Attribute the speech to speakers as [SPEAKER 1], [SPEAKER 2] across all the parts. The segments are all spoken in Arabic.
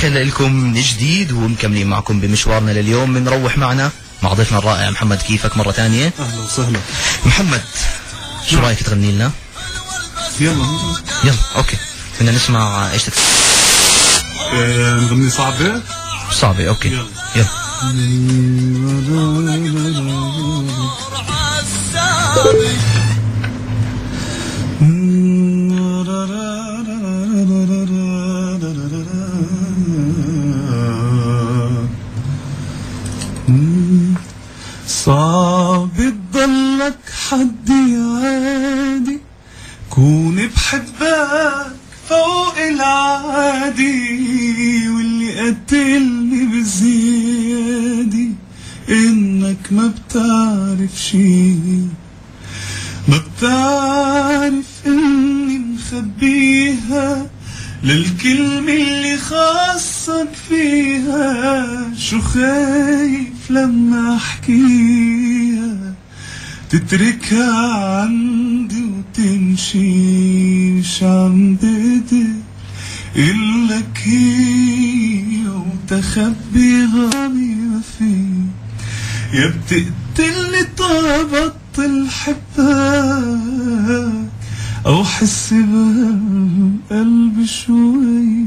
[SPEAKER 1] الخير لكم من جديد ومكملين معكم بمشوارنا لليوم. بنروح معنا مع ضيفنا الرائع محمد كيفك مرة ثانية.
[SPEAKER 2] أهلا وسهلا.
[SPEAKER 1] محمد شو رأيك تغني لنا؟
[SPEAKER 2] يلا.
[SPEAKER 1] يلا أوكي. بدنا نسمع إيش تت...
[SPEAKER 2] آه، نغني صعبة؟
[SPEAKER 1] صعبة أوكي.
[SPEAKER 2] يلا.
[SPEAKER 1] يلا.
[SPEAKER 2] صعب بحبك فوق العادي واللي قتلني بزيادة إنك ما بتعرف شي ما بتعرف إني مخبيها للكلمة اللي خاصك فيها. شو خايف لما أحكيها؟ تتركها عندي وتمشي مش عم بدي إلك هي وتخبي غامي ما في يا بتقتلني طب بطل حبك أو حس بقلبي شوي.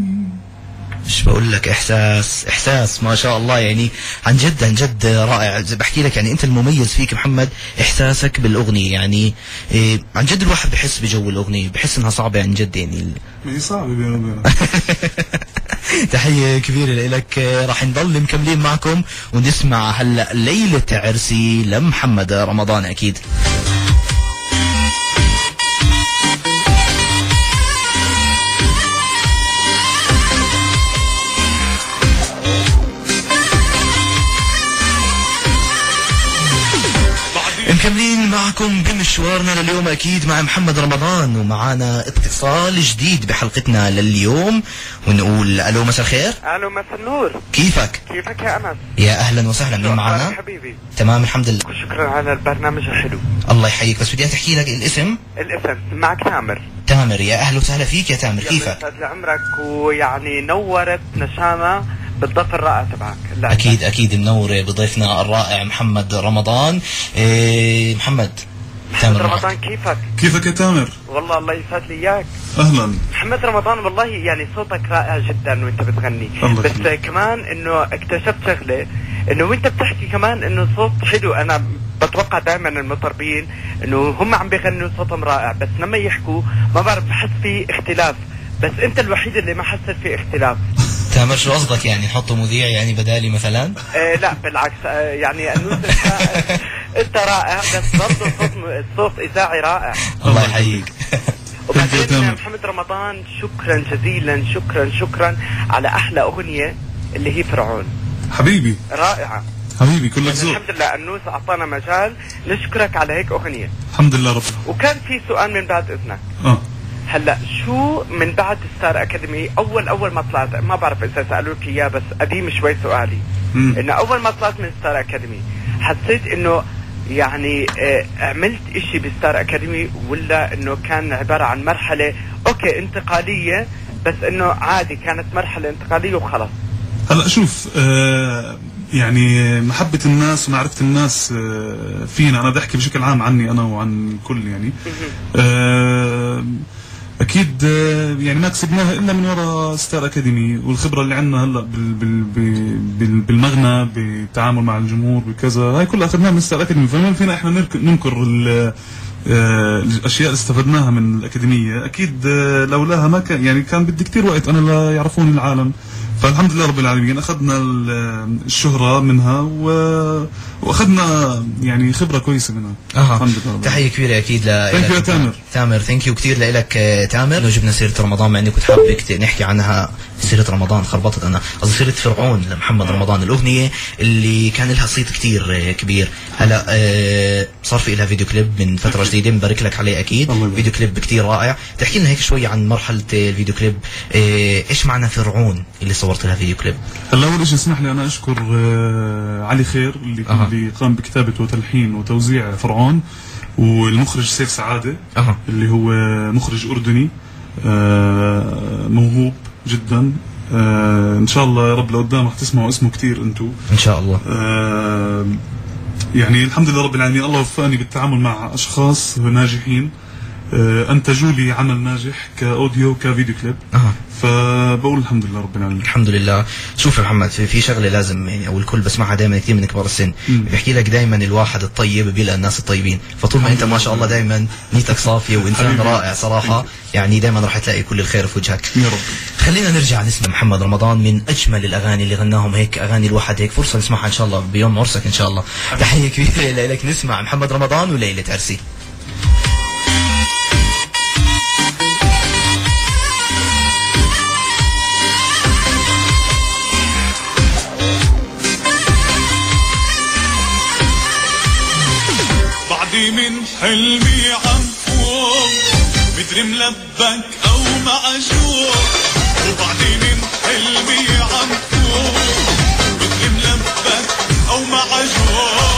[SPEAKER 1] مش بقول لك إحساس إحساس ما شاء الله يعني عن جد عن جد رائع. بحكي لك يعني أنت المميز فيك محمد إحساسك بالأغنية يعني إيه عن جد الواحد بحس بجو الأغنية بحس إنها صعبة عن جد يعني.
[SPEAKER 2] هي صعبة بيني وبينك.
[SPEAKER 1] تحية كبيرة لك. راح نضل مكملين معكم ونسمع هلا ليلة عرسي لمحمد رمضان أكيد. معكم بمشوارنا لليوم أكيد مع محمد رمضان ومعانا اتصال جديد بحلقتنا لليوم ونقول ألو مساء الخير.
[SPEAKER 3] ألو مساء النور.
[SPEAKER 1] كيفك؟
[SPEAKER 3] كيفك يا أنس؟
[SPEAKER 1] يا أهلا وسهلا مين معانا؟
[SPEAKER 3] حبيبي؟
[SPEAKER 1] تمام الحمد لله.
[SPEAKER 3] شكرا على البرنامج الحلو.
[SPEAKER 1] الله يحييك. بس بدي تحكي لك الاسم.
[SPEAKER 3] الاسم معك تامر.
[SPEAKER 1] تامر يا أهلا وسهلا فيك يا تامر. كيفك؟
[SPEAKER 3] يسعد لي عمرك ويعني نورت نشانة بالضيف الرائع تبعك. اللي عندك.
[SPEAKER 1] أكيد أكيد منورة بضيفنا الرائع محمد رمضان. إيه محمد
[SPEAKER 3] محمد
[SPEAKER 1] تامر.
[SPEAKER 3] رمضان كيفك؟
[SPEAKER 2] كيفك يا تامر؟
[SPEAKER 3] والله الله يسعد لي إياك.
[SPEAKER 2] أهلا.
[SPEAKER 3] محمد رمضان والله يعني صوتك رائع جدا وأنت بتغني. بس
[SPEAKER 2] يخليك.
[SPEAKER 3] كمان إنه اكتشفت شغلة إنه وأنت بتحكي كمان إنه صوت حلو. أنا بتوقع دائما المطربين إنه هم عم بيغنوا صوتهم رائع بس لما يحكوا ما بعرف بحس في اختلاف. بس أنت الوحيد اللي ما حسيت في اختلاف.
[SPEAKER 1] تامر شو قصدك يعني نحطه مذيع يعني بدالي مثلا؟
[SPEAKER 3] آه لا بالعكس. آه يعني إنت, رائع بس برضه صوت الصوت إذاعي رائع.
[SPEAKER 1] الله يحييك.
[SPEAKER 3] وبعدين
[SPEAKER 2] تامر.
[SPEAKER 3] محمد رمضان شكرا جزيلا شكرا شكرا على أحلى أغنية اللي هي فرعون.
[SPEAKER 2] حبيبي.
[SPEAKER 3] رائعة.
[SPEAKER 2] حبيبي كلك ذوق.
[SPEAKER 3] الحمد لله انوس أعطانا مجال نشكرك على هيك أغنية.
[SPEAKER 2] الحمد لله رب
[SPEAKER 3] وكان في سؤال من بعد إذنك.
[SPEAKER 2] آه.
[SPEAKER 3] هلا شو من بعد ستار أكاديمي؟ اول أول ما طلعت ما بعرف إذا سألوك إياه بس قديم شوي سؤالي. إنه أول ما طلعت من Star Academy حسيت إنه يعني آه، عملت إشي ب Star Academy ولا إنه كان عبارة عن مرحلة أوكي انتقالية بس إنه عادي كانت مرحلة انتقالية وخلص
[SPEAKER 2] هلا شوف آه يعني محبة الناس ومعرفة الناس آه فينا. أنا بدي أحكي بشكل عام عني أنا وعن الكل يعني. آه أكيد آه يعني ما كسبناها إلا من وراء Star Academy والخبرة اللي عندنا هلا بال بال بال بالمغنى بالتعامل مع الجمهور بكذا. هاي كلها أخذناها من Star Academy. فما فينا نرك- ننكر الاشياء اللي استفدناها من الأكاديمية. أكيد آه، لولاها ما كان يعني كان بدي كثير وقت أنا لا يعرفوني العالم. فالحمد لله رب العالمين أخذنا ال- الشهرة منها و... وأخذنا يعني خبرة كويسة منها.
[SPEAKER 1] أها.
[SPEAKER 2] الحمد لله
[SPEAKER 1] تحية كبيرة أكيد ل
[SPEAKER 2] you يا تامر.
[SPEAKER 1] تامر thank you كثير لك تامر. لو جبنا سيرة رمضان مع إني كنت حابب نحكي عنها سيرة رمضان خربطت أنا. قصدي سيرة فرعون لمحمد رمضان. الأغنية اللي كان لها صيت كثير كبير. هلا آه، صار في لها فيديو كليب من فترة جديدة مبارك لك عليه
[SPEAKER 2] يبارك.
[SPEAKER 1] فيديو كليب كثير رائع. تحكي لنا هيك شوي عن مرحلة الفيديو كليب. آه، إيش معنى فرعون اللي صورت لها فيديو كليب؟
[SPEAKER 2] هلا اول شيء اسمح لي أنا أشكر آه، علي خير اللي
[SPEAKER 1] أها.
[SPEAKER 2] اللي قام بكتابة وتلحين وتوزيع فرعون والمخرج سيف سعادة
[SPEAKER 1] أها.
[SPEAKER 2] اللي هو مخرج أردني آه، موهوب. جدا. آه إن شاء الله يا رب لقدام رح تسمعوا اسمه كثير أنتم
[SPEAKER 1] إن شاء الله.
[SPEAKER 2] آه يعني الحمد لله رب العالمين الله وفقني بالتعامل مع أشخاص ناجحين. انتجوا لي عمل ناجح كأوديو وكفيديو كليب.
[SPEAKER 1] أها.
[SPEAKER 2] فبقول الحمد لله رب العالمين.
[SPEAKER 1] الحمد لله. شوف يا محمد في, شغلة لازم يعني أو الكل بسمعها دائما كثير من كبار السن.
[SPEAKER 2] مم.
[SPEAKER 1] بيحكي لك دائما الواحد الطيب بيلقى الناس الطيبين. فطول ما أنت ما شاء الله دائما نيتك صافية وإنسان
[SPEAKER 2] حبيبي.
[SPEAKER 1] رائع صراحة يعني دائما راح تلاقي كل الخير في وجهك.
[SPEAKER 2] يا رب.
[SPEAKER 1] خلينا نرجع نسمع محمد رمضان من أجمل الأغاني اللي غناهم هيك أغاني الواحد هيك. فرصة نسمعها إن شاء الله بيوم عرسك إن شاء الله. تحية كبيرة لك. نسمع محمد رمضان وليلة عرسي.
[SPEAKER 4] من حلمي عم فوق. مدري ملبك أو معجوق وبعدي من حلمي عم فوق. مدري ملبك أو معجوق